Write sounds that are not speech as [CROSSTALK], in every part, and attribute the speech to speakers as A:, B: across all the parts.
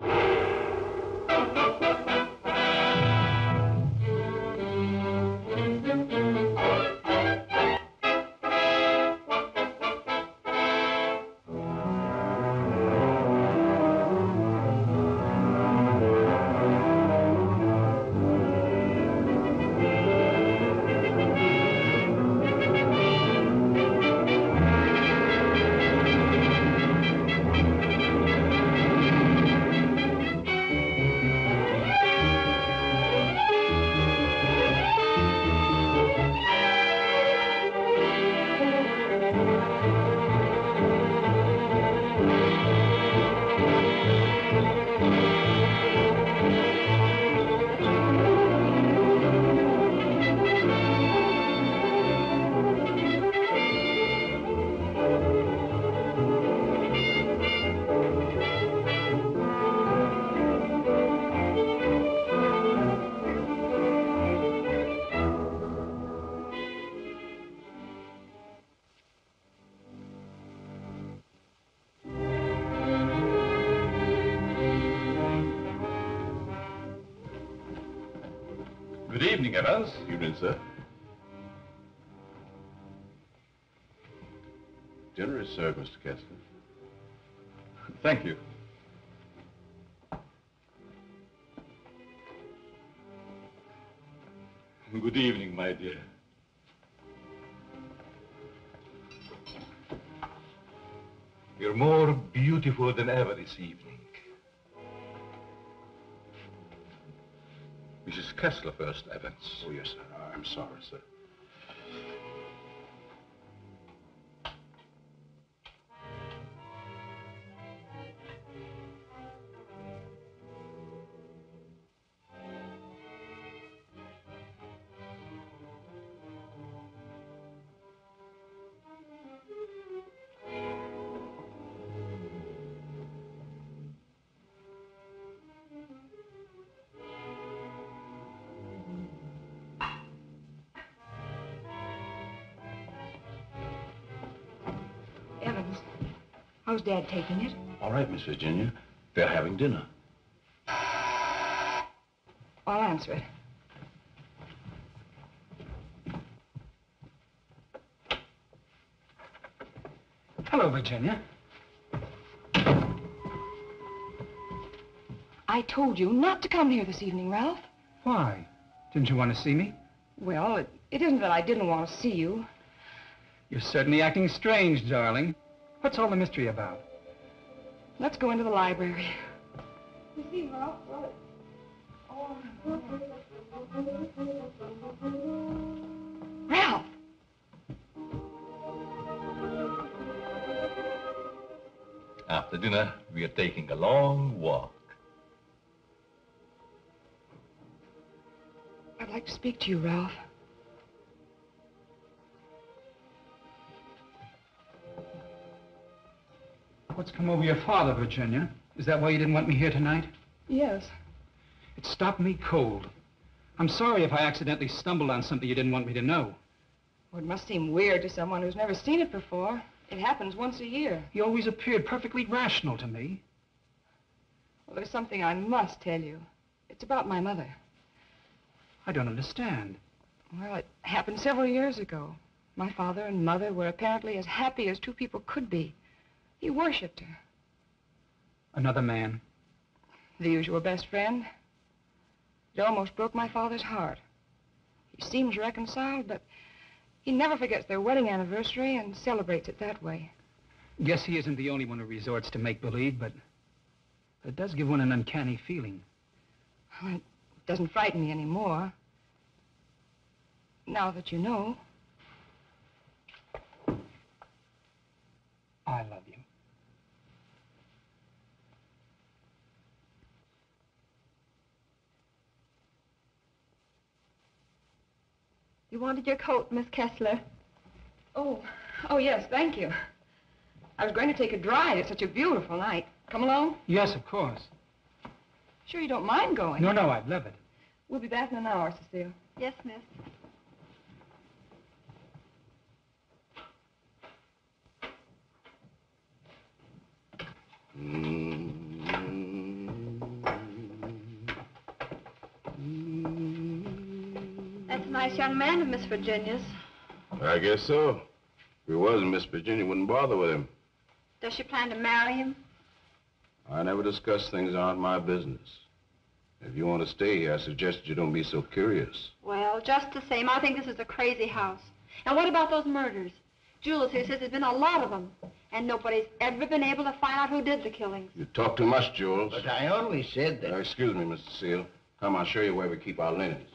A: Música Good evening, Evans. Evening, sir. Dinner is served, Mr. Kessler. Thank you. Good evening, my dear. You're more beautiful than ever this evening. Kessler first, Evans.
B: Oh, yes, sir. I'm sorry, sir.
C: How's Dad taking it?
B: All right, Miss Virginia. They're having dinner.
C: I'll answer it.
D: Hello, Virginia.
C: I told you not to come here this evening, Ralph.
D: Why? Didn't you want to see me?
C: Well, it, it isn't that I didn't want to see you.
D: You're certainly acting strange, darling. What's all the mystery about?
C: Let's go into the library. You see, Ralph, well, Ralph!
A: After dinner, we are taking a long walk.
C: I'd like to speak to you, Ralph.
D: What's come over your father, Virginia? Is that why you didn't want me here tonight?
C: Yes.
D: It stopped me cold. I'm sorry if I accidentally stumbled on something you didn't want me to know.
C: Well, it must seem weird to someone who's never seen it before. It happens once a year.
D: You always appeared perfectly rational to me.
C: Well, there's something I must tell you. It's about my mother.
D: I don't understand.
C: Well, it happened several years ago. My father and mother were apparently as happy as two people could be. He worshipped her.
D: Another man.
C: The usual best friend. It almost broke my father's heart. He seems reconciled, but he never forgets their wedding anniversary and celebrates it that way.
D: Guess he isn't the only one who resorts to make-believe, but it does give one an uncanny feeling.
C: Well, it doesn't frighten me anymore. Now that you know.
D: I love you.
E: You wanted your coat, Miss Kessler.
C: Oh, oh yes, thank you. I was going to take a drive. It's such a beautiful night. Come along?
D: Yes, of course.
C: Sure you don't mind going?
D: No, no, I'd love it.
C: We'll be back in an hour, Cecile.
E: Yes, miss. Mm. Nice young man of Miss Virginia's.
B: I guess so. If he wasn't, Miss Virginia wouldn't bother with him.
E: Does she plan to marry him?
B: I never discuss things that aren't my business. If you want to stay here, I suggest you don't be so curious.
E: Well, just the same, I think this is a crazy house. And what about those murders? Jules here says there's been a lot of them. And nobody's ever been able to find out who did the killings.
B: You talk too much, Jules.
F: But I only said
B: Uh,
F: that.
B: excuse me, Mr. Seal. Come, I'll show you where we keep our linens.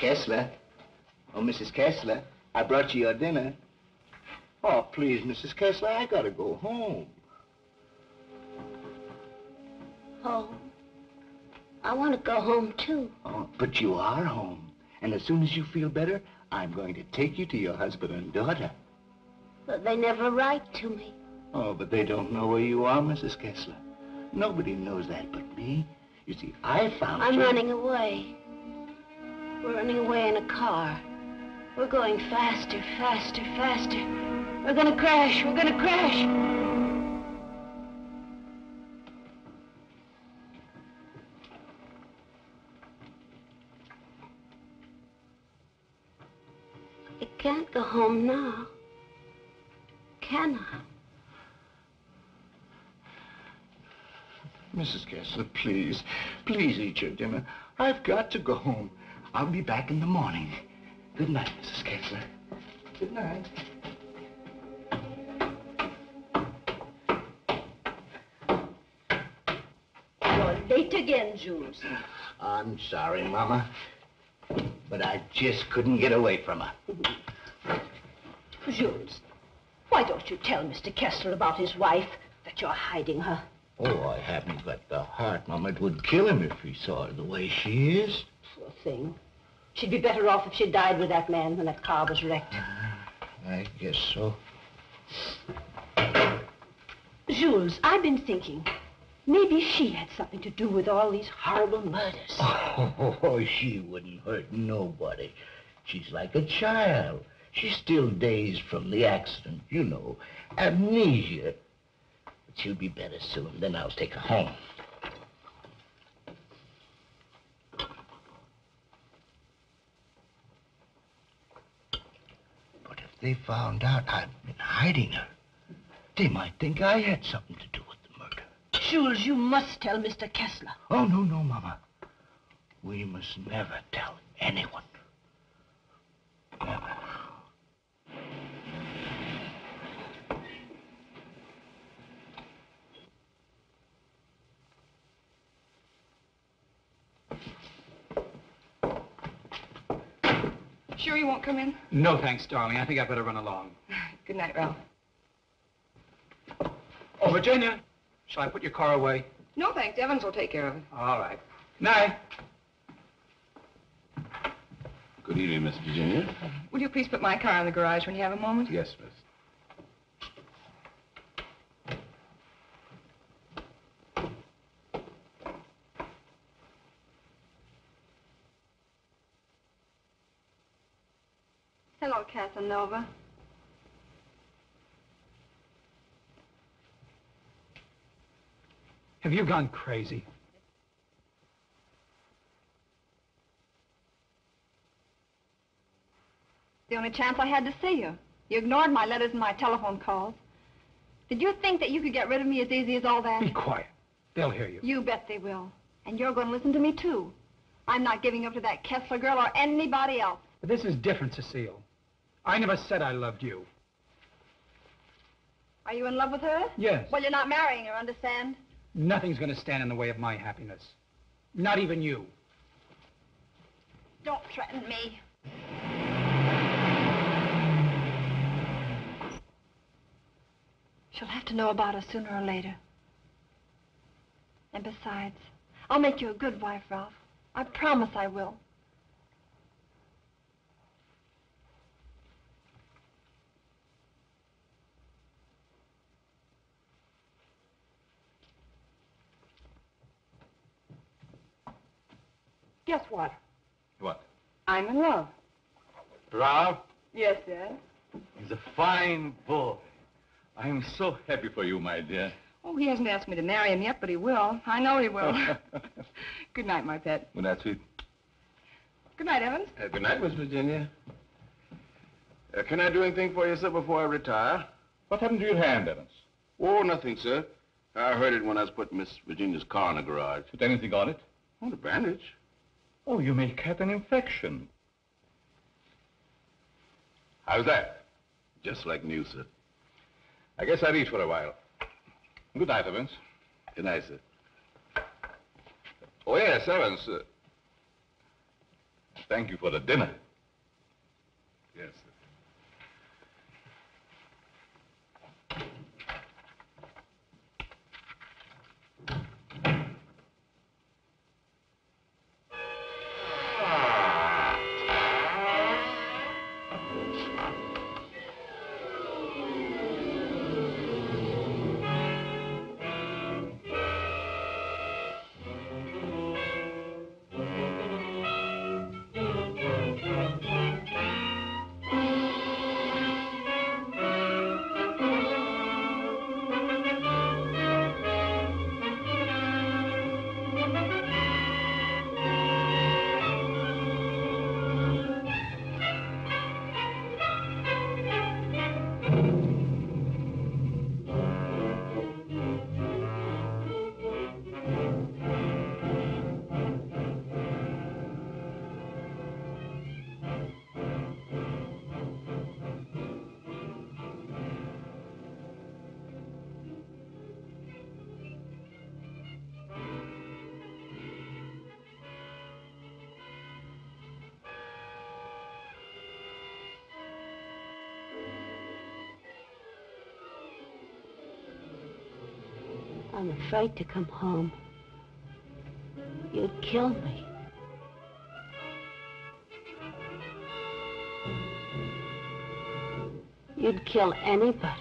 F: Kessler. Oh, Mrs. Kessler, I brought you your dinner. Oh, please, Mrs. Kessler, I gotta go home.
G: Home. I want to go home, too.
F: Oh, but you are home. And as soon as you feel better, I'm going to take you to your husband and daughter.
G: But they never write to me.
F: Oh, but they don't know where you are, Mrs. Kessler. Nobody knows that but me. You see, I found
G: I'm
F: you.
G: running away. We're running away in a car. We're going faster, faster, faster. We're gonna crash. We're gonna crash. I can't go home now. Can I?
F: Mrs. Kessler, please, please eat your dinner. I've got to go home. I'll be back in the morning. Good night, Mrs. Kessler. Good night.
G: You're late again, Jules.
F: I'm sorry, Mama, but I just couldn't get away from her. [LAUGHS]
G: Jules, why don't you tell Mr. Kessler about his wife, that you're hiding her?
F: Oh, I haven't got the heart, Mama. It would kill him if he saw her the way she is.
G: Thing. She'd be better off if she died with that man when that car was wrecked. Mm-hmm.
F: I guess so.
G: Jules, I've been thinking. Maybe she had something to do with all these horrible murders. [LAUGHS]
F: Oh, she wouldn't hurt nobody. She's like a child. She's still dazed from the accident, you know. Amnesia. But she'll be better soon. Then I'll take her home. But if they found out I've been hiding her, they might think I had something to do with the murder.
G: Jules, you must tell Mr. Kessler.
F: Oh, no, no, Mama. We must never tell anyone. Never.
C: Sure you won't come in?
H: No, thanks, darling. I think I'd better run along. [LAUGHS]
C: Good night, Ralph.
H: Oh, Virginia, shall I put your car away?
C: No, thanks. Evans will take care of it.
H: All right. Night.
B: Good evening, Miss Virginia.
C: Will you please put my car in the garage when you have a moment?
B: Yes, miss.
E: Hello, Casanova.
D: Have you gone crazy?
E: The only chance I had to see you. You ignored my letters and my telephone calls. Did you think that you could get rid of me as easy as all that?
D: Be quiet. They'll hear you.
E: You bet they will. And you're going to listen to me, too. I'm not giving up to that Kessler girl or anybody else.
D: But this is different, Cecile. I never said I loved you.
E: Are you in love with her?
D: Yes.
E: Well, you're not marrying her, understand?
D: Nothing's going to stand in the way of my happiness. Not even you.
E: Don't threaten me. She'll have to know about us sooner or later. And besides, I'll make you a good wife, Ralph. I promise I will.
C: Guess what?
A: What?
C: I'm in love.
A: Ralph
C: Yes, Dad.
A: He's a fine boy. I am so happy for you, my dear.
C: Oh, he hasn't asked me to marry him yet, but he will. I know he will. [LAUGHS] Good night, my pet.
A: Well, that's sweet.
C: Good night, Evans.
B: Uh, good night, Miss Virginia. Uh, can I do anything for you, sir, before I retire?
A: What happened to your hand, Evans?
B: Oh, nothing, sir. I heard it when I was putting Miss Virginia's car in the garage.
A: Put anything on it?
B: Oh, the bandage.
A: Oh, you may have an infection. How's that?
B: Just like new, sir.
A: I guess I'll eat for a while. Good night, Evans.
B: Good night, sir.
A: Oh, yes, Evans. Uh, thank you for the dinner.
B: Yes, sir.
I: Afraid to come home. You'd kill me. You'd kill anybody.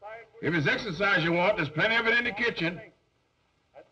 J: Sideways.
B: If it's exercise you want, there's plenty of it in the kitchen.
J: At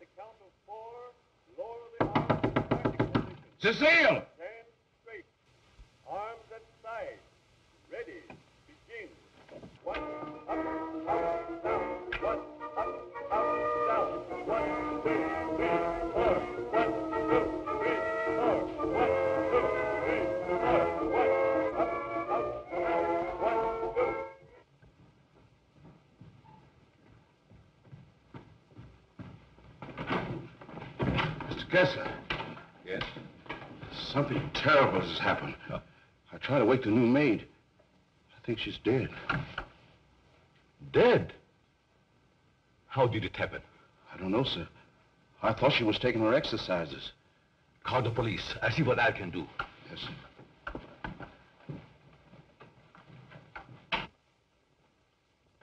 B: wake the new maid. I think she's dead.
A: Dead? How did it happen?
B: I don't know, sir. I thought she was taking her exercises.
A: Call the police. I'll see what I can do.
B: Yes, sir.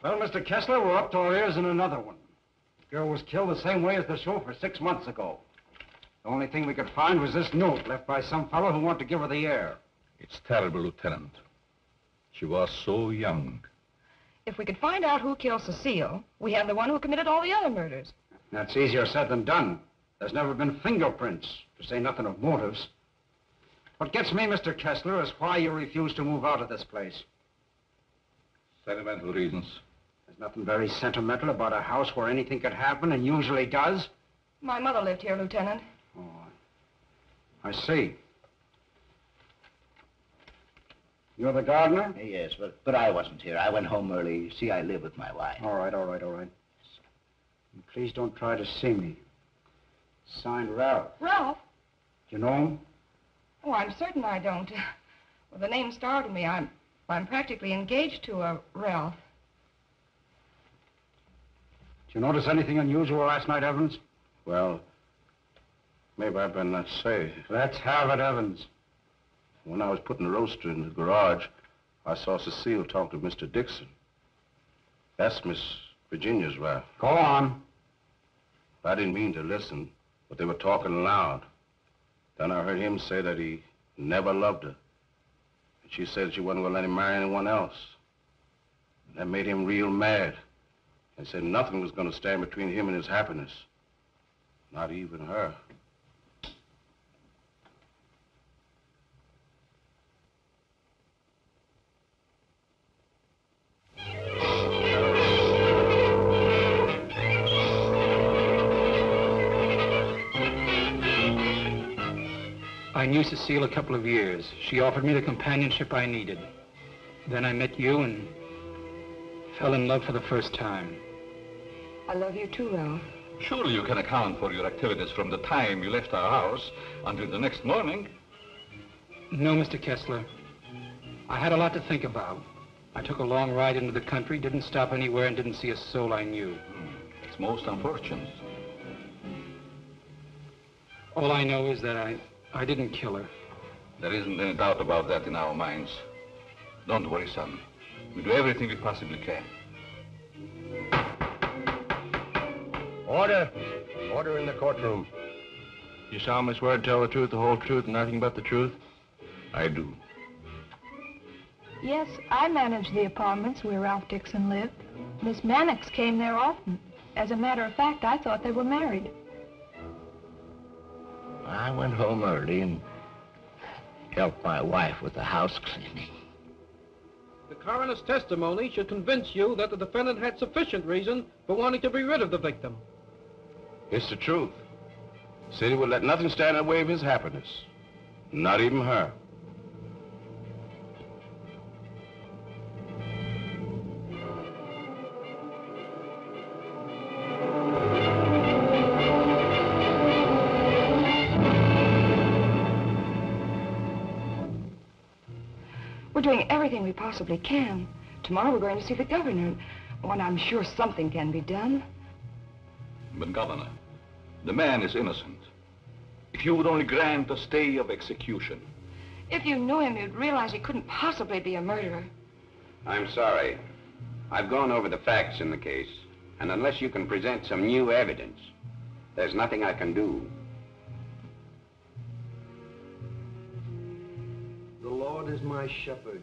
H: Well, Mr. Kessler, we're up to our ears in another one. The girl was killed the same way as the chauffeur six months ago. The only thing we could find was this note left by some fellow who wanted to give her the air.
A: It's terrible, Lieutenant. She was so young.
C: If we could find out who killed Cecile, we have the one who committed all the other murders.
H: That's easier said than done. There's never been fingerprints, to say nothing of motives. What gets me, Mr. Kessler, is why you refuse to move out of this place.
A: Sentimental reasons.
H: There's nothing very sentimental about a house where anything could happen and usually does.
C: My mother lived here, Lieutenant.
H: Oh, I see. You're the gardener?
F: Eh, yes, but, but I wasn't here. I went home early. You see, I live with my wife.
H: All right, all right, all right. And please don't try to see me. Signed Ralph.
C: Ralph?
H: Do you know him?
C: Oh, I'm certain I don't. [LAUGHS] Well, the name startled me. I'm, I'm practically engaged to a Ralph.
H: Did you notice anything unusual last night, Evans?
B: Well, maybe I better not say.
H: Let's have it, Evans.
B: When I was putting the roadster in the garage, I saw Cecile talk to Mr. Dixon. That's Miss Virginia's wife.
H: Go on.
B: I didn't mean to listen, but they were talking loud. Then I heard him say that he never loved her. And she said she wasn't going to let him marry anyone else. And That made him real mad. And said nothing was going to stand between him and his happiness. Not even her.
H: I knew Cecile a couple of years. She offered me the companionship I needed. Then I met you and fell in love for the first time.
C: I love you too, Ralph.
A: Surely you can account for your activities from the time you left our house until the next morning.
H: No, Mr. Kessler. I had a lot to think about. I took a long ride into the country, didn't stop anywhere, and didn't see a soul I knew. Hmm.
A: It's most unfortunate.
H: All I know is that I, I didn't kill her.
A: There isn't any doubt about that in our minds. Don't worry, son. We do everything we possibly can.
B: Order. Order in the courtroom. You solemnly swear to tell the truth, the whole truth, and nothing but the truth?
A: I do.
K: Yes, I managed the apartments where Ralph Dixon lived. Miss Mannix came there often. As a matter of fact, I thought they were married.
F: I went home early and helped my wife with the house cleaning.
L: The coroner's testimony should convince you that the defendant had sufficient reason for wanting to be rid of the victim.
B: It's the truth. Said he would let nothing stand in the way of his happiness. Not even her.
C: We possibly can. Tomorrow we're going to see the governor. Oh, and I'm sure something can be done.
A: But, Governor, the man is innocent. If you would only grant a stay of execution.
C: If you knew him, you'd realize he couldn't possibly be a murderer.
M: I'm sorry. I've gone over the facts in the case, and unless you can present some new evidence, There's nothing I can do.
N: The Lord is my shepherd,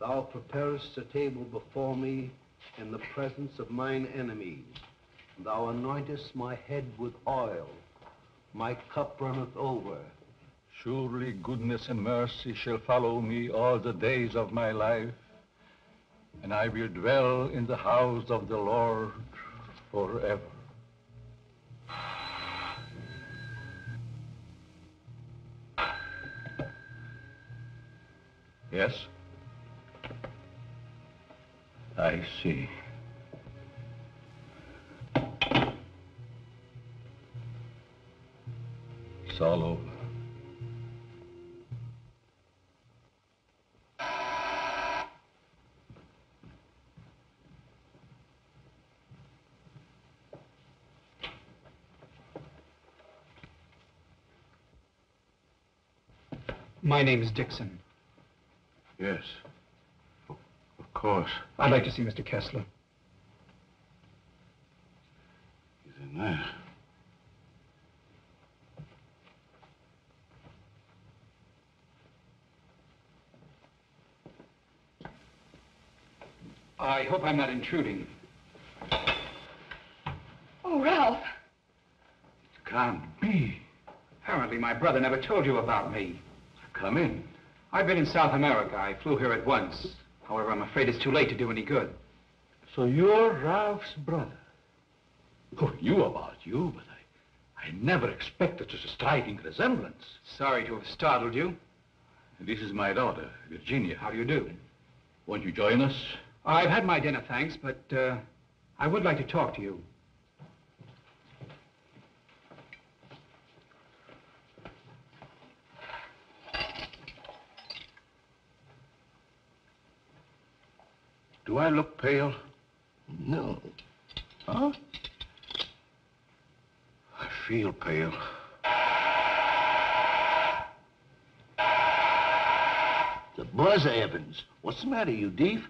N: Thou preparest a table before me in the presence of mine enemies. Thou anointest my head with oil. My cup runneth over.
A: Surely goodness and mercy shall follow me all the days of my life, and I will dwell in the house of the Lord forever. [SIGHS] Yes? I see. It's all over.
D: My name is Dixon.
B: Yes. Of course.
D: I'd like to see Mr. Kessler.
B: He's in there.
D: I hope I'm not intruding.
C: Oh, Ralph.
A: It Can't be.
D: Apparently, my brother never told you about me.
A: Come in.
D: I've been in South America. I flew here at once. However, I'm afraid it's too late to do any good.
A: So you're Ralph's brother. Oh, you about you, but I, I never expected such a striking resemblance.
D: Sorry to have startled you.
A: This is my daughter, Virginia.
D: How do you do?
A: Won't you join us?
D: I've had my dinner, thanks, but uh, I would like to talk to you.
B: Do I look pale?
F: No.
B: Huh? I feel pale.
F: The buzzer, Evans. What's the matter, you deef?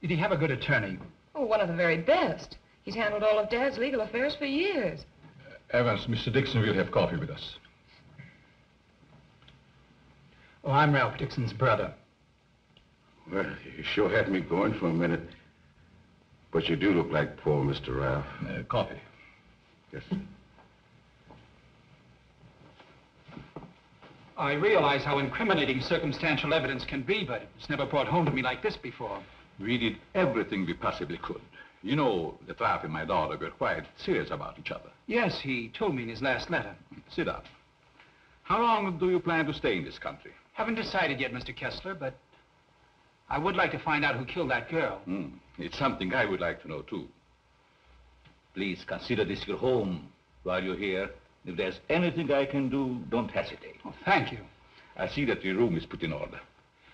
D: Did he have a good attorney?
C: Oh, one of the very best. He's handled all of Dad's legal affairs for years.
A: Evans, Mr. Dixon will have coffee with us.
D: Oh, I'm Ralph Dixon's brother.
B: Well, you sure had me going for a minute. But you do look like poor Mr. Ralph.
A: Uh, coffee.
B: Yes. sir.
D: I realize how incriminating circumstantial evidence can be, but it's never brought home to me like this before.
A: We did everything we possibly could. You know that Ralph and my daughter were quite serious about each other.
D: Yes, he told me in his last letter.
A: Sit down. How long do you plan to stay in this country?
D: Haven't decided yet, Mr. Kessler, but I would like to find out who killed that girl.
A: Hmm. It's something I would like to know, too. Please consider this your home while you're here. If there's anything I can do, don't hesitate.
D: Oh, thank you.
A: I see that your room is put in order.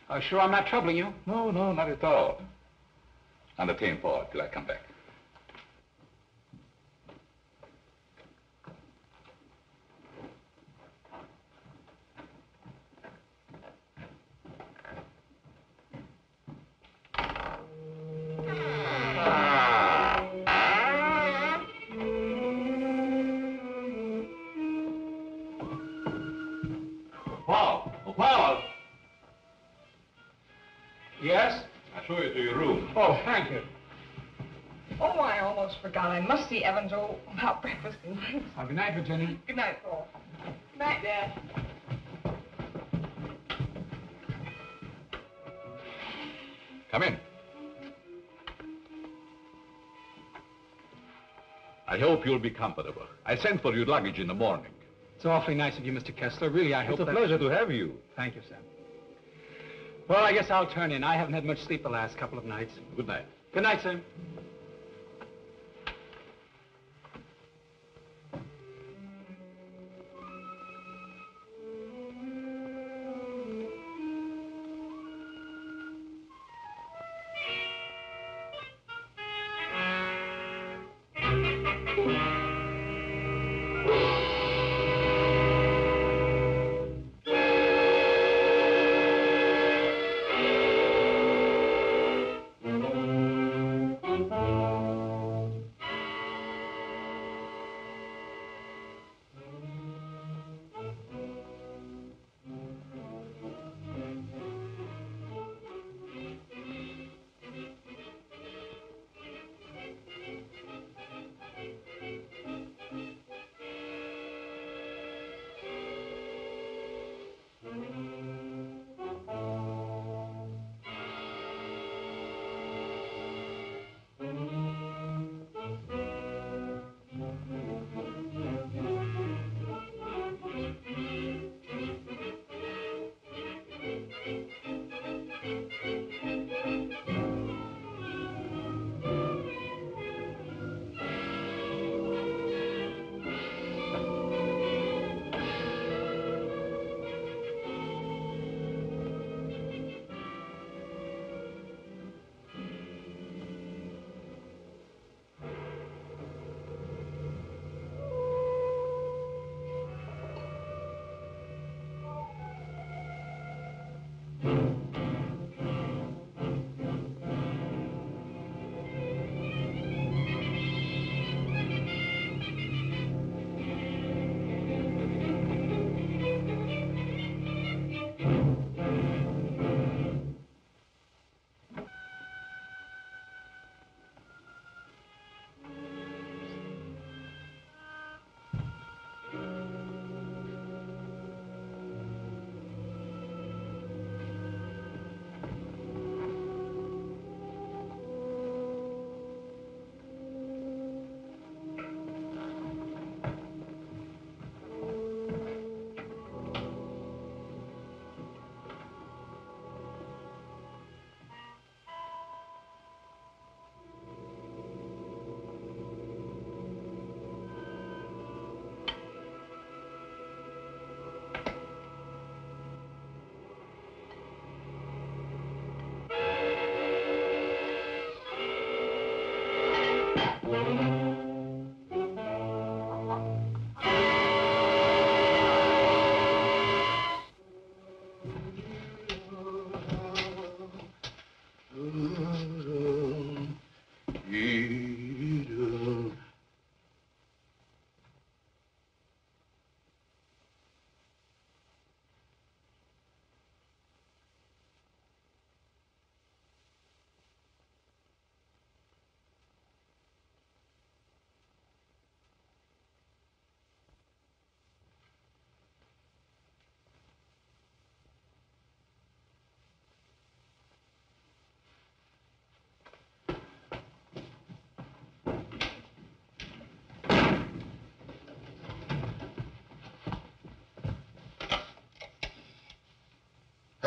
D: Uh, sure I'm not troubling you?
A: No, no, not at all. Entertain Paul till I come back.
C: I almost. I must see Evans oh, about breakfast.
D: Uh, good night, Virginia.
C: Good night, Paul. Good night, Dad.
A: Come in. I hope you'll be comfortable. I sent for your luggage in the morning.
D: It's awfully nice of you, Mr. Kessler. Really, I hope
A: It's a
D: that-
A: pleasure to have you.
D: Thank you, sir. Well, I guess I'll turn in. I haven't had much sleep the last couple of nights.
A: Good night.
D: Good night, sir.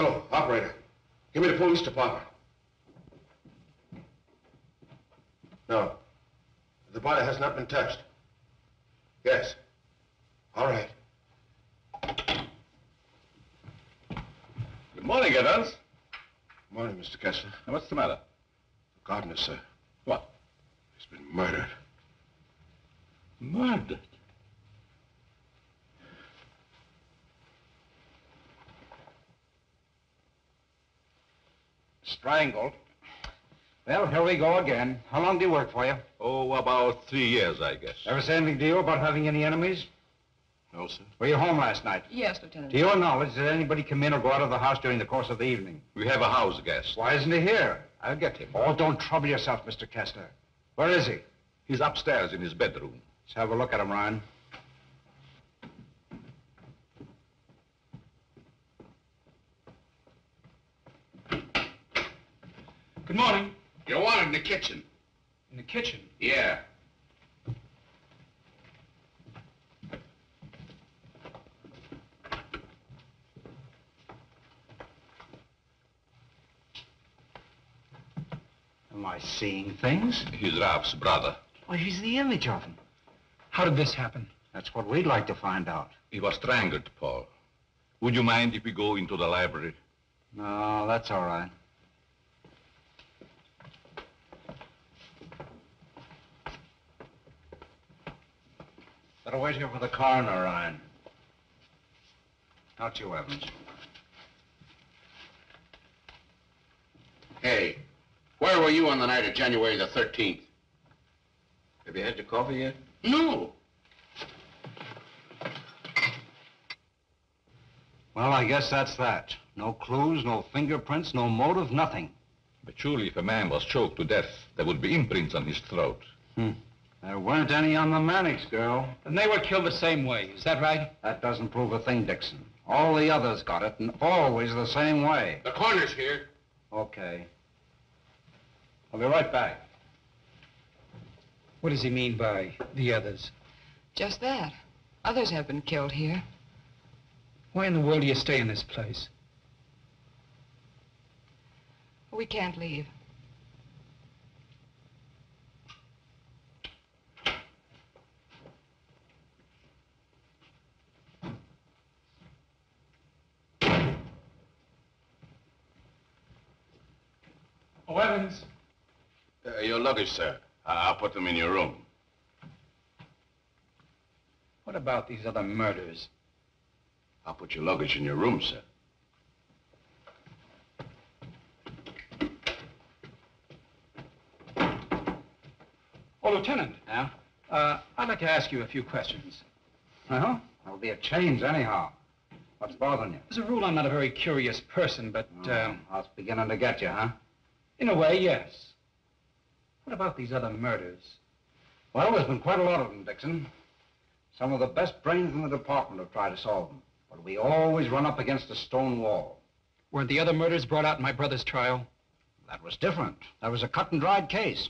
B: Hello, operator. Give me the police department. No. The body has not been touched. Yes. All right.
A: Good morning, Evans.
B: Good Morning, Mr. Kessler.
A: Now, what's the matter?
B: The gardener, sir.
A: What?
B: He's been murdered.
A: Murdered?
H: Strangled. Well, here we go again. How long do you work for you?
A: Oh, about three years, I guess.
H: Ever say anything to you about having any enemies?
B: No, sir.
H: Were you home last night?
C: Yes, Lieutenant.
H: To your knowledge, did anybody come in or go out of the house during the course of the evening?
A: We have a house guest.
H: Why isn't he here? I'll get him. Oh, don't trouble yourself, Mr. Kessler. Where is he?
A: He's upstairs in his bedroom.
H: Let's have a look at him, Ryan.
D: Good morning.
B: You're wanted in the kitchen.
D: In the kitchen?
B: Yeah.
H: Am I seeing things?
A: He's Ralph's brother.
H: Well, he's the image of him.
D: How did this happen?
H: That's what we'd like to find out.
A: He was strangled, Paul. Would you mind if we go into the library?
H: No, that's all right. Better wait here for the coroner, Ryan. Not you, Evans.
B: Hey, where were you on the night of January the 13th?
F: Have you had your coffee yet?
B: No.
H: Well, I guess that's that. No clues, no fingerprints, no motive, nothing.
A: But surely if a man was choked to death, there would be imprints on his throat.
H: Hmm. There weren't any on the Mannix girl.
D: And they were killed the same way, is that right?
H: That doesn't prove a thing, Dickson. All the others got it, and always the same way.
B: The coroner's here.
H: Okay. I'll be right back.
D: What does he mean by the others?
C: Just that. Others have been killed here.
D: Why in the world do you stay in this place?
C: We can't leave.
D: Oh, Evans.
B: Uh, your luggage, sir. I- I'll put them in your room.
D: What about these other murders?
B: I'll put your luggage in your room, sir.
D: Oh, Lieutenant.
H: Yeah?
D: Uh, I'd like to ask you a few questions.
H: Uh-huh. That'll be a change anyhow. What's bothering you?
D: As a rule, I'm not a very curious person, but, uh,
H: I was beginning to get you, huh?
D: In a way, yes. What about these other murders?
H: Well, there's been quite a lot of them, Dickson. Some of the best brains in the department have tried to solve them. But we always run up against a stone wall.
D: Weren't the other murders brought out in my brother's trial?
H: That was different. That was a cut and dried case.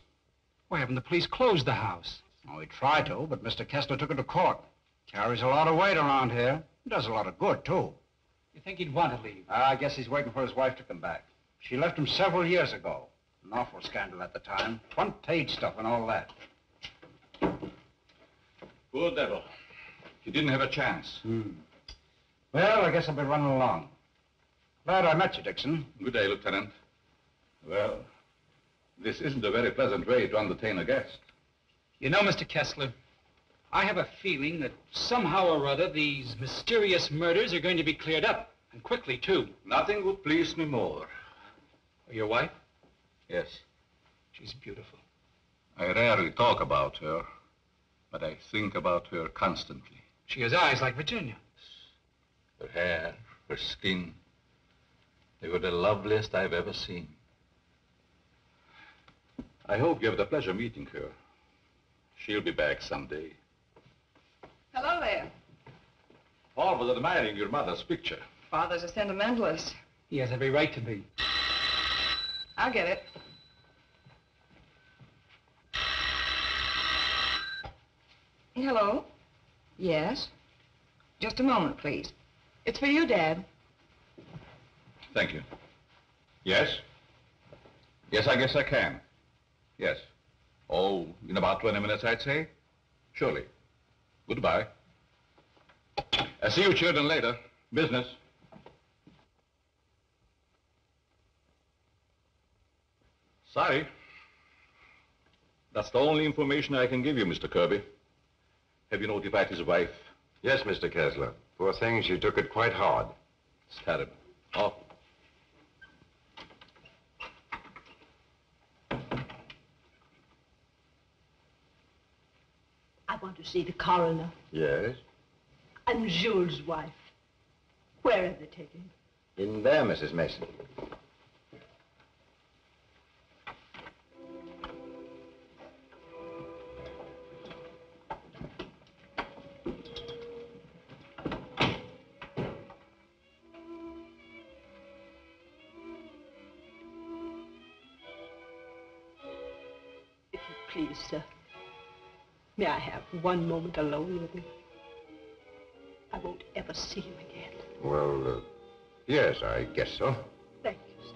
D: Why haven't the police closed the house?
H: Oh, we tried to, but Mr. Kessler took it to court. Carries a lot of weight around here. Does a lot of good, too.
D: You think he'd want to leave?
H: I guess he's waiting for his wife to come back. She left him several years ago. An awful scandal at the time. Front page stuff and all that.
A: Poor devil. He didn't have a chance.
H: Hmm. Well, I guess I'll be running along. Glad I met you, Dickson.
A: Good day, Lieutenant. Well, this isn't a very pleasant way to entertain a guest.
D: You know, Mr. Kessler, I have a feeling that somehow or other these mysterious murders are going to be cleared up, and quickly, too.
A: Nothing would please me more.
D: Your wife?
A: Yes.
D: She's beautiful.
A: I rarely talk about her, but I think about her constantly.
D: She has eyes like Virginia.
A: Her hair, her skin, they were the loveliest I've ever seen. I hope you have the pleasure meeting her. She'll be back someday.
C: Hello there.
A: Paul was admiring your mother's picture.
C: Father's a sentimentalist.
D: He has every right to be.
C: I'll get it. Hello? Yes? Just a moment, please. It's for you, Dad.
A: Thank you. Yes? Yes, I guess I can. Yes. Oh, in about 20 minutes, I'd say. Surely. Goodbye. I'll see you children later. Business. Sorry. That's the only information I can give you, Mr. Kirby. Have you notified his wife?
M: Yes, Mr. Kessler. Poor thing, she took it quite hard.
A: It's terrible. Oh.
G: I want to see the coroner.
M: Yes?
G: I'm Jules' wife. Where have they taken him?
M: In there, Mrs. Mason.
G: one moment alone with me. I won't ever see him again.
M: Well, uh, yes, I guess so.
G: Thank you, sir.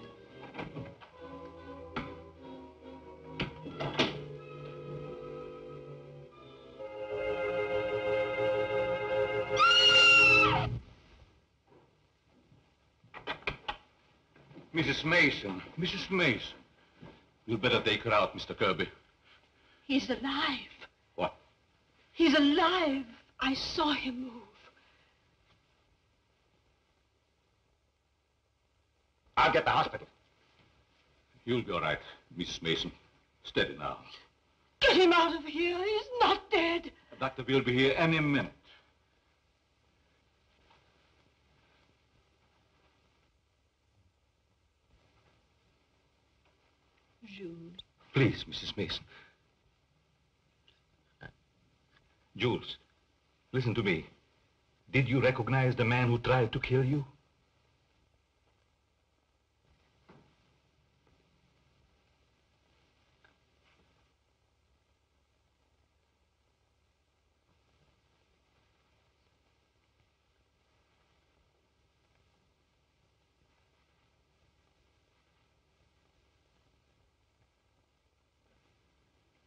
A: Mrs. Mason, Mrs. Mason. You'd better take her out, Mr. Kirby.
G: He's alive.
A: What?
G: He's alive. I saw him move.
A: I'll get the hospital. You'll be all right, Mrs. Mason. Steady now.
G: Get him out of here. He's not dead.
A: The doctor will be here any minute.
G: Jules.
A: Please, Mrs. Mason. Jules, listen to me. Did you recognize the man who tried to kill you?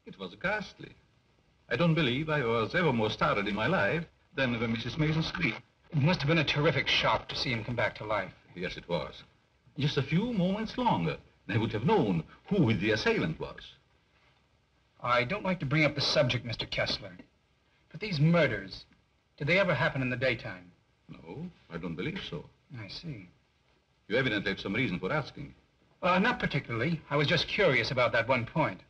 A: It was ghastly. I don't believe I was ever more startled in my life than when Mrs. Mason screamed.
D: It must have been a terrific shock to see him come back to life.
A: Yes, it was. Just a few moments longer, they would have known who the assailant was.
D: I don't like to bring up the subject, Mr. Kessler. But these murders, did they ever happen in the daytime?
A: No, I don't believe so.
D: I see.
A: You evidently have some reason for asking.
D: Uh, not particularly. I was just curious about that one point.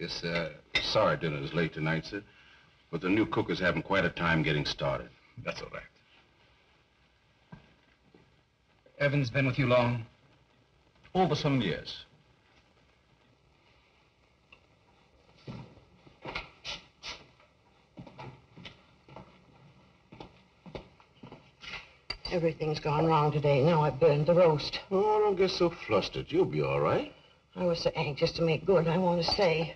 B: Yes, uh, sorry dinner is late tonight, sir. But the new cook is having quite a time getting started.
A: That's all right.
D: Evans been with you long?
A: Over some years.
O: Everything's gone wrong today. Now I've burned the roast.
B: Oh, don't get so flustered. You'll be all right.
O: I was so anxious to make good. I want to stay.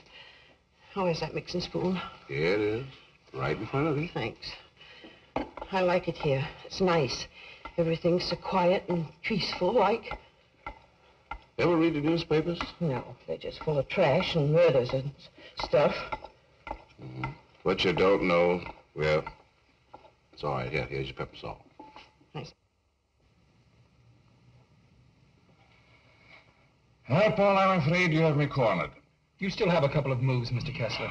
O: Oh, is that mixing spoon?
B: Yeah, it is. Right in front of you.
O: Thanks. I like it here. It's nice. Everything's so quiet and peaceful, like.
B: Ever read the newspapers?
O: No, they're just full of trash and murders and stuff.
B: Mm-hmm. What you don't know, well, it's all right. Here, here's your pepper salt.
O: Nice.
A: Well, Paul, I'm afraid you have me cornered.
D: You still have a couple of moves, Mr. Kessler.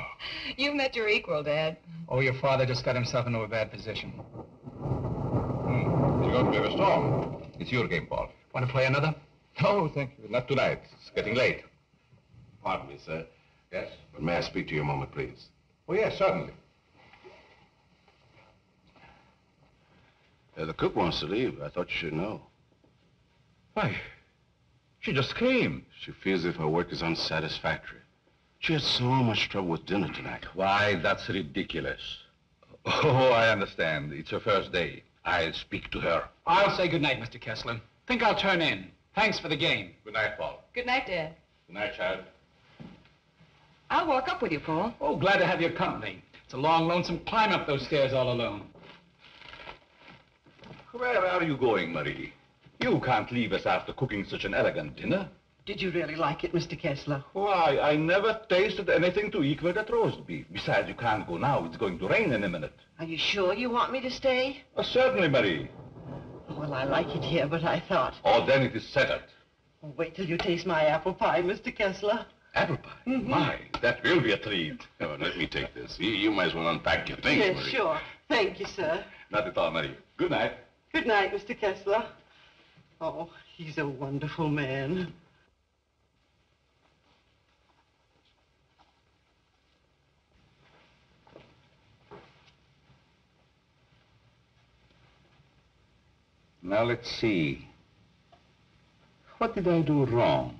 C: You've met your equal, Dad.
D: Oh, your father just got himself into a bad position.
A: Hmm. It's going to be a storm. It's your game, Paul.
D: Want to play another?
A: No, thank you. Not tonight. It's getting late.
B: Pardon me, sir.
A: Yes?
B: But may I speak to you a moment, please?
A: Oh, yes, certainly.
B: Uh, the cook wants to leave. I thought you should know.
A: Why? She just came.
B: She feels if her work is unsatisfactory. She had so much trouble with dinner tonight.
A: Why, that's ridiculous. Oh, I understand. It's her first day. I'll speak to her.
D: I'll say good night, Mr. Kessler. Think I'll turn in. Thanks for the game.
A: Good night, Paul.
C: Good night, Dad.
A: Good night, child.
C: I'll walk up with you, Paul.
D: Oh, glad to have your company. It's a long, lonesome climb up those stairs all alone.
A: Where are you going, Marie? You can't leave us after cooking such an elegant dinner.
O: Did you really like it, Mr. Kessler?
A: Why, I never tasted anything to equal that roast beef. Besides, you can't go now. It's going to rain in a minute.
O: Are you sure you want me to stay?
A: Oh, certainly, Marie.
O: Well, I like it here, but I thought...
A: Oh, then it is settled.
O: Oh, wait till you taste my apple pie, Mr. Kessler.
A: Apple pie? Mm -hmm. My, that will be a treat.
B: Oh, let me take this. You, you might as well unpack your things,
O: Yes,
B: Marie.
O: sure. Thank you, sir.
A: Not at all, Marie. Good night.
O: Good night, Mr. Kessler. Oh, he's a wonderful man.
A: Now, let's see. What did I do wrong?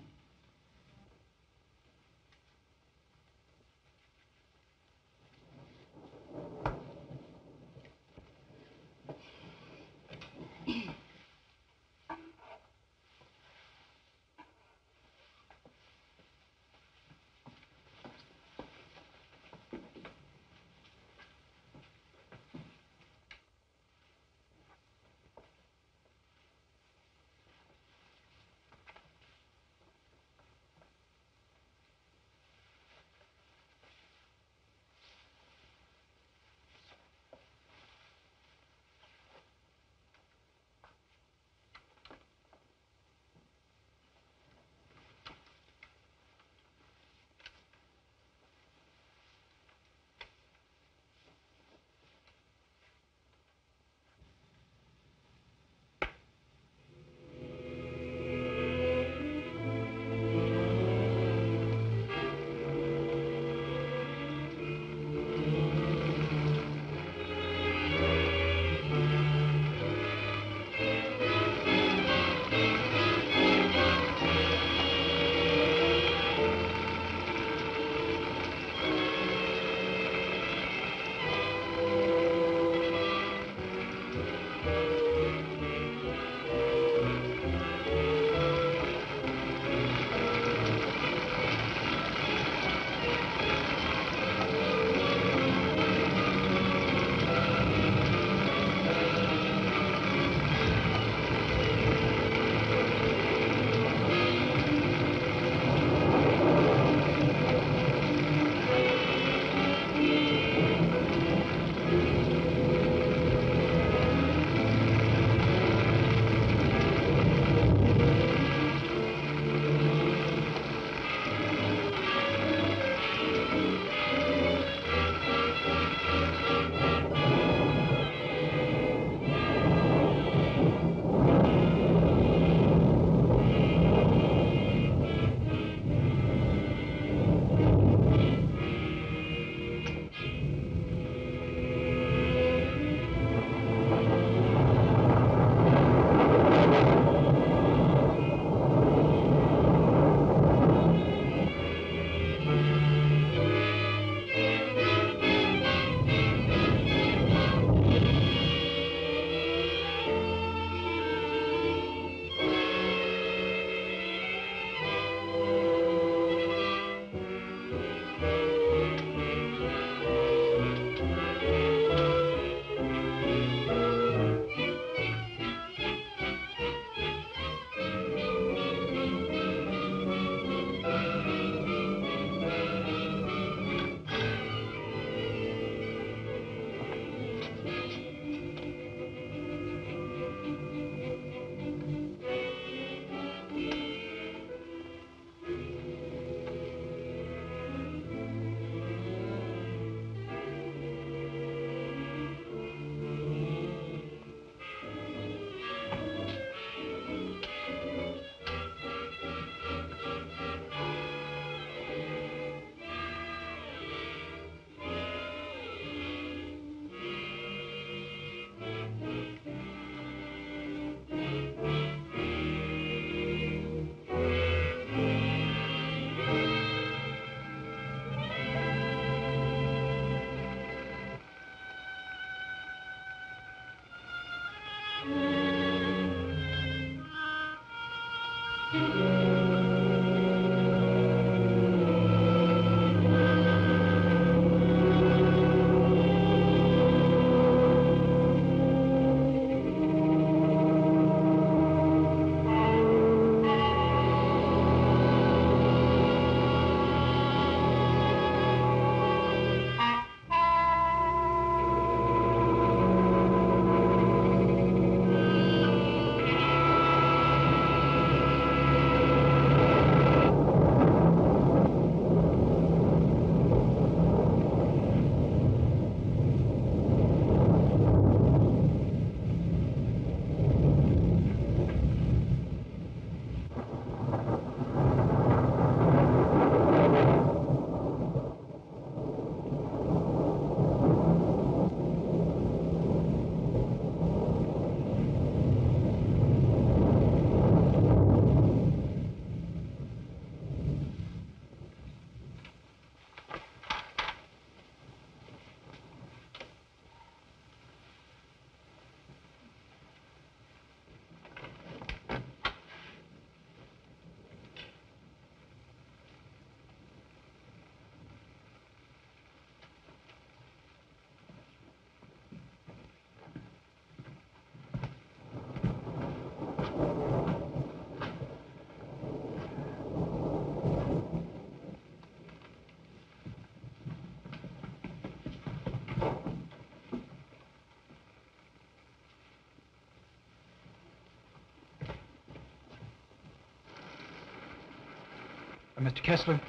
D: Mr. Kessler?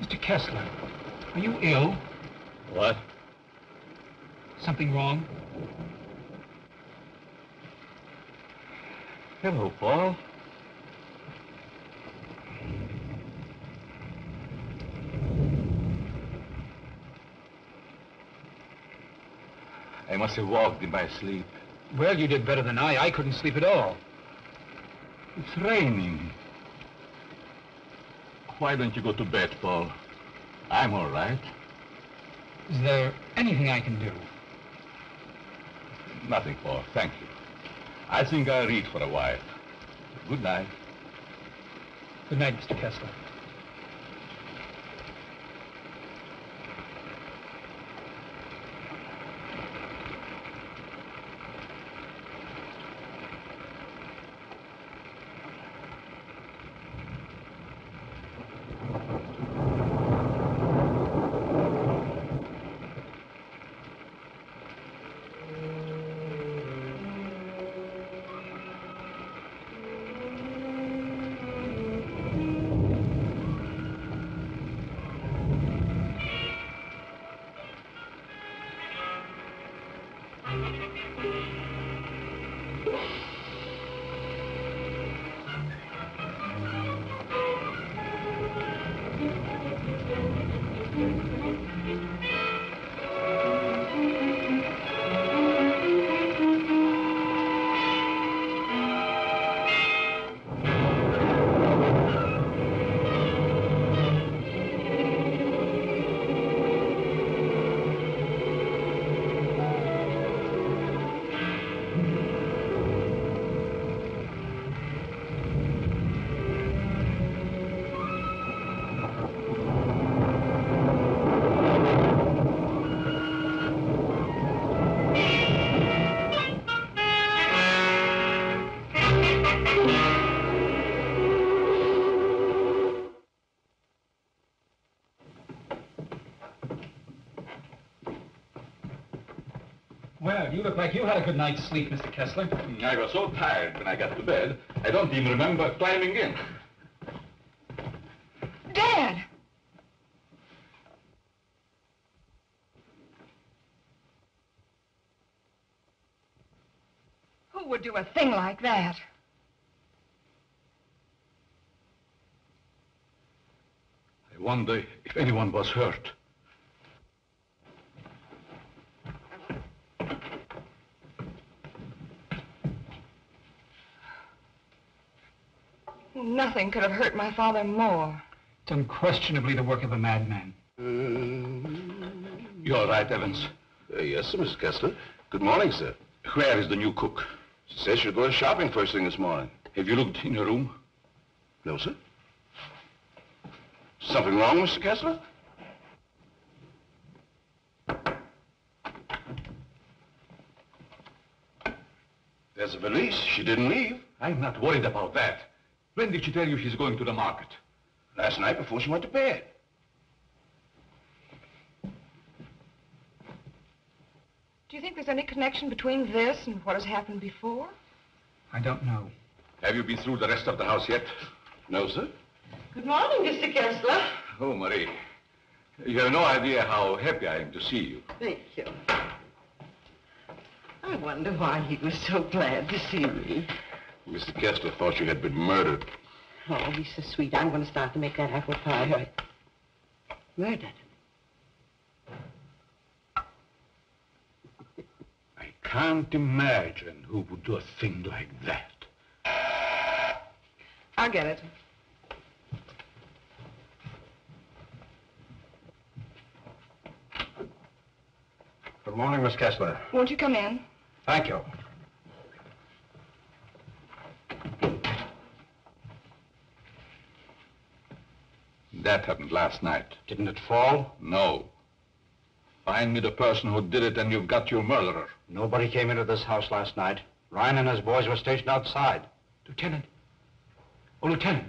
D: Mr. Kessler, are you ill?
A: What?
D: Something wrong?
A: Hello, Paul. I must have walked in my sleep.
D: Well, you did better than I. I couldn't sleep at all.
A: It's raining. Why don't you go to bed, Paul? I'm all right.
D: Is there anything I can do?
A: Nothing, Paul. Thank you. I think I'll read for a while. Good night.
D: Good night, Mr. Kessler. Look like you had a good night's sleep, Mr. Kessler.
A: I was so tired when I got to bed, I don't even remember climbing in.
C: Dad! Who would do a thing like that?
A: I wonder if anyone was hurt.
C: Nothing could have hurt my father more.
D: It's unquestionably the work of a madman.
A: You're all right, Evans?
B: Uh, yes, sir, Mr. Kessler. Good morning, sir.
A: Where is the new cook?
B: She says she'll go shopping first thing this morning.
A: Have you looked in her room?
B: No, sir. Something wrong, Mr. Kessler? There's a valise. She didn't leave.
A: I'm not worried about that. When did she tell you she's going to the market?
B: Last night before she went to bed.
C: Do you think there's any connection between this and what has happened before?
D: I don't know.
A: Have you been through the rest of the house yet?
B: No, sir.
O: Good morning, Mr. Kessler.
A: Oh, Marie. You have no idea how happy I am to see you.
O: Thank you. I wonder why he was so glad to see me.
B: Mr. Kessler thought you had been murdered.
O: Oh, he's so sweet. I'm going to start to make that apple pie. Right. Murdered.
A: I can't imagine who would do a thing like that.
C: I'll get it.
H: Good morning, Miss Kessler.
C: Won't you come in?
H: Thank you.
A: That happened last night.
H: Didn't it fall?
A: No. Find me the person who did it and you've got your murderer.
H: Nobody came into this house last night. Ryan and his boys were stationed outside.
D: Lieutenant. Oh, Lieutenant.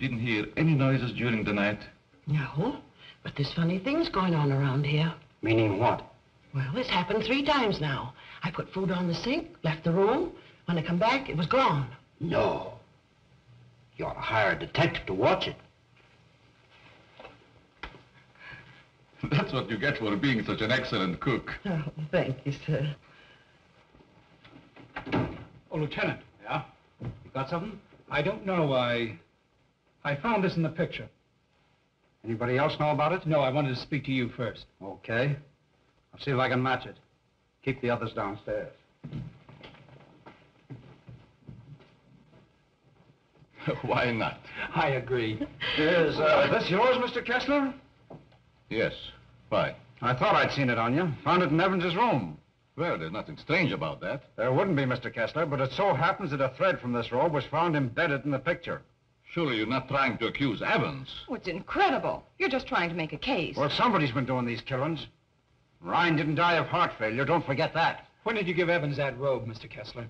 A: Didn't hear any noises during the night?
O: No, but there's funny things going on around here.
H: Meaning what?
O: Well, this happened three times now. I put food on the sink, left the room. When I come back, it was gone.
H: No. You ought to hire a detective to watch it. [LAUGHS]
A: That's what you get for being such an excellent cook.
O: Oh, thank you, sir.
D: Oh, Lieutenant. Yeah? You got something? I don't know. I... I found this in the picture.
H: Anybody else know about it?
D: No, I wanted to speak to you first.
H: Okay. I'll see if I can match it. Keep the others downstairs. [LAUGHS]
A: Why not?
D: I agree.
H: Is uh, this yours, Mr. Kessler?
A: Yes. Why?
H: I thought I'd seen it on you. Found it in Evans's room.
A: Well, there's nothing strange about that.
H: There wouldn't be, Mr. Kessler, but it so happens that a thread from this robe was found embedded in the picture.
A: Surely you're not trying to accuse Evans.
C: Oh, it's incredible. You're just trying to make a case.
H: Well, somebody's been doing these killings. Ryan didn't die of heart failure. Don't forget that.
D: When did you give Evans that robe, Mr. Kessler?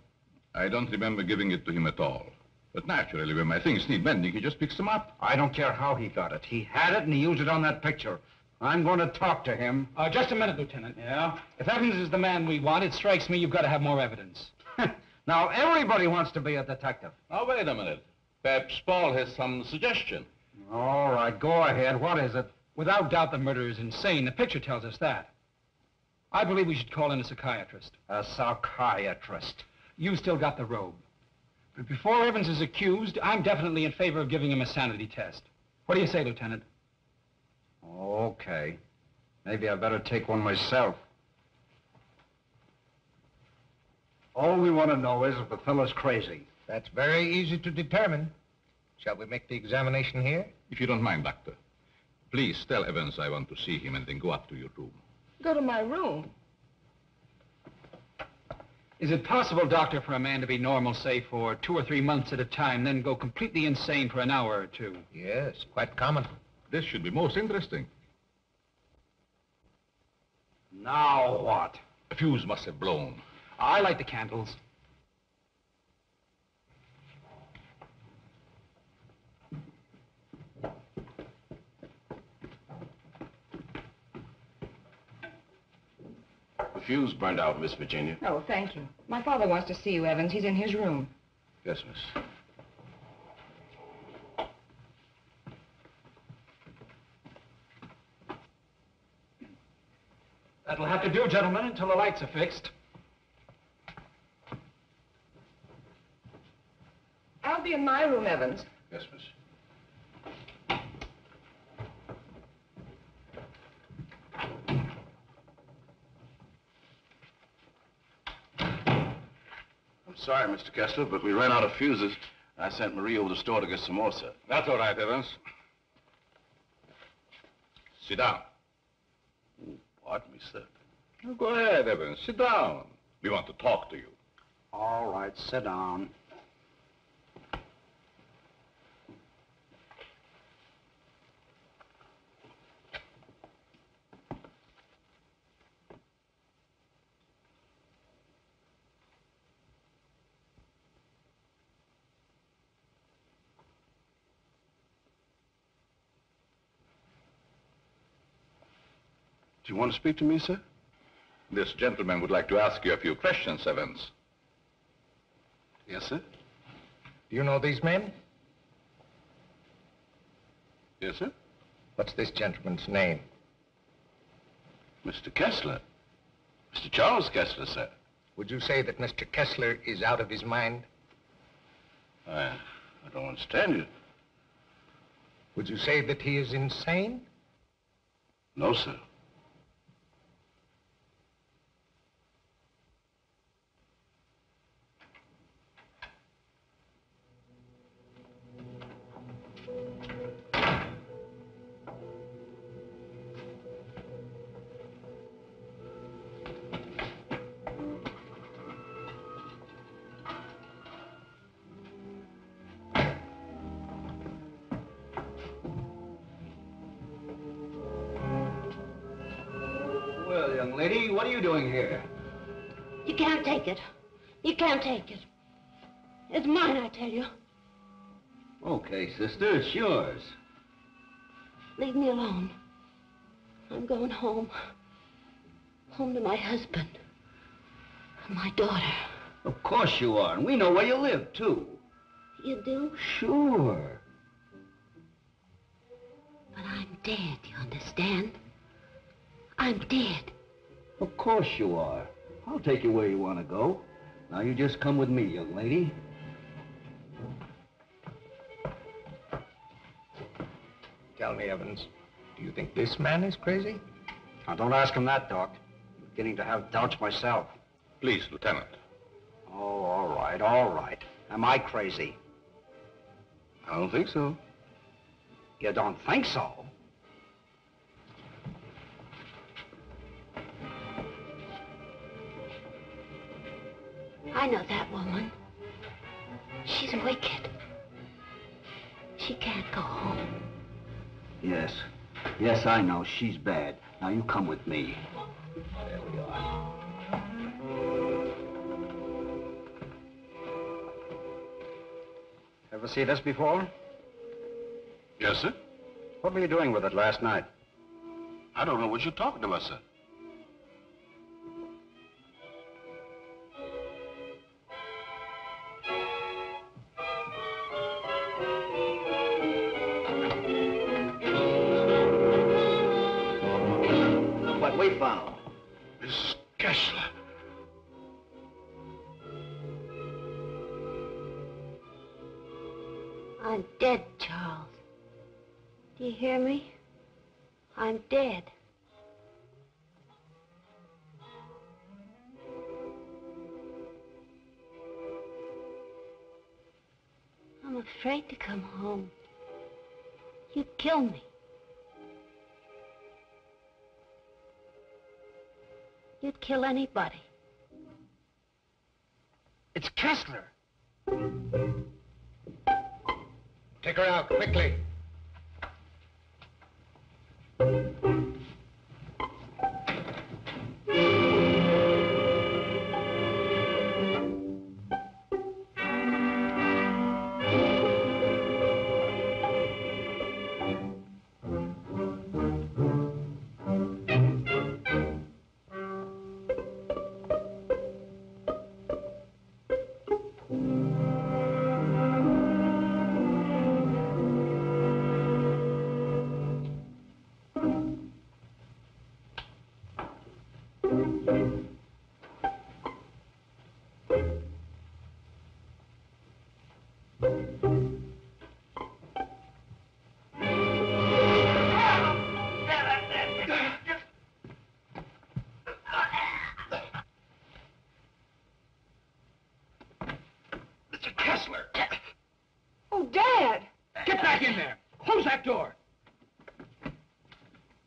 A: I don't remember giving it to him at all. But naturally, when my things need mending, he just picks them up.
H: I don't care how he got it. He had it and he used it on that picture. I'm going to talk to him.
D: Uh, just a minute, Lieutenant.
H: Yeah?
D: If Evans is the man we want, it strikes me you've got to have more evidence. [LAUGHS]
H: now, everybody wants to be a detective.
A: Now, wait a minute. Perhaps Paul has some suggestion.
H: All right, go ahead. What is it?
D: Without doubt, the murderer is insane. The picture tells us that. I believe we should call in a psychiatrist.
H: A psychiatrist.
D: You still got the robe. But before Evans is accused, I'm definitely in favor of giving him a sanity test. What do you say, Lieutenant?
H: Okay. Maybe I better take one myself. All we want to know is if the fellow's crazy.
P: That's very easy to determine. Shall we make the examination here?
A: If you don't mind, Doctor. Please tell Evans I want to see him and then go up to your room.
C: Go to my room.
D: Is it possible, Doctor, for a man to be normal, say, for two or three months at a time, then go completely insane for an hour or two?
P: Yes, quite common.
A: This should be most interesting.
H: Now what?
A: A fuse must have blown.
D: I light the candles.
B: Fuse burned out, Miss Virginia.
C: Oh, thank you. My father wants to see you, Evans. He's in his room.
B: Yes, miss.
H: That'll have to do, gentlemen, until the lights are fixed.
C: I'll be in my room, Evans.
B: Yes, miss. Sorry, Mr. Kessler, but we ran out of fuses. I sent Marie over to the store to get some more, sir.
A: That's all right, Evans. Sit down.
B: Pardon me, sir.
A: Oh, go ahead, Evans. Sit down. We want to talk to you.
H: All right, sit down.
B: Want to speak to me, sir?
A: This gentleman would like to ask you a few questions, Evans.
B: Yes, sir.
P: Do you know these men?
B: Yes, sir.
P: What's this gentleman's name?
B: Mr. Kessler. Mr. Charles Kessler, sir.
P: Would you say that Mr. Kessler is out of his mind?
B: I, I don't understand you.
P: Would you say that he is insane?
B: No, sir.
H: Well, young lady, what are you doing here?
I: You can't take it. You can't take it. It's mine, I tell you.
Q: Okay, sister, it's yours.
I: Leave me alone. I'm going home. Home to my husband. And my daughter.
Q: Of course you are, and we know where you live, too.
I: You do?
Q: Sure.
I: But I'm dead, you understand? I'm dead.
Q: Of course you are. I'll take you where you want to go. Now you just come with me, young lady.
P: Tell me, Evans, do you think this man is crazy?
H: Now, don't ask him that, Doc. I'm beginning to have doubts myself.
A: Please, Lieutenant.
H: Oh, all right, all right. Am I crazy?
B: I don't think so.
H: You don't think so?
I: I know that woman. She's wicked. She can't go home.
Q: Yes. Yes, I know. She's bad. Now you come with me.
I: There we are.
H: Ever see this before?
B: Yes, sir.
H: What were you doing with it last night?
B: I don't know what you're talking about, sir.
I: Kill anybody.
P: It's Kessler. Take her out, quickly.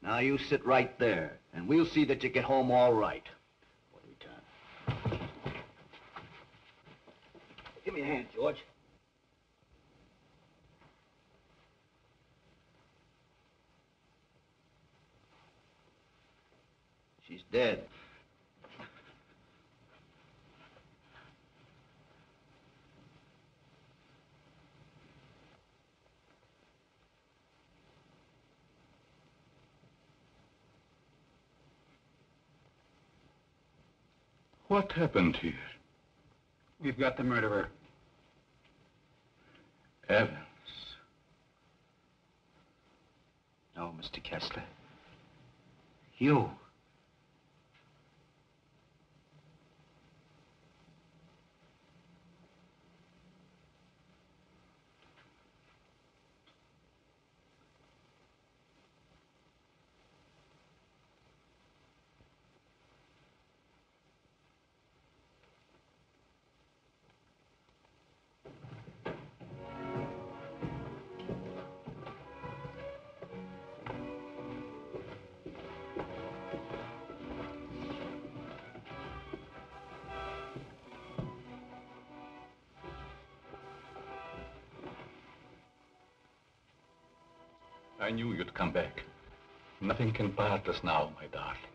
Q: Now you sit right there, and we'll see that you get home all right. Give me a hand, George. She's dead.
A: What happened here?
D: We've got the murderer.
A: Evans.
D: No, Mr. Kessler. You.
A: I knew you'd come back. Nothing can part us now, my darling.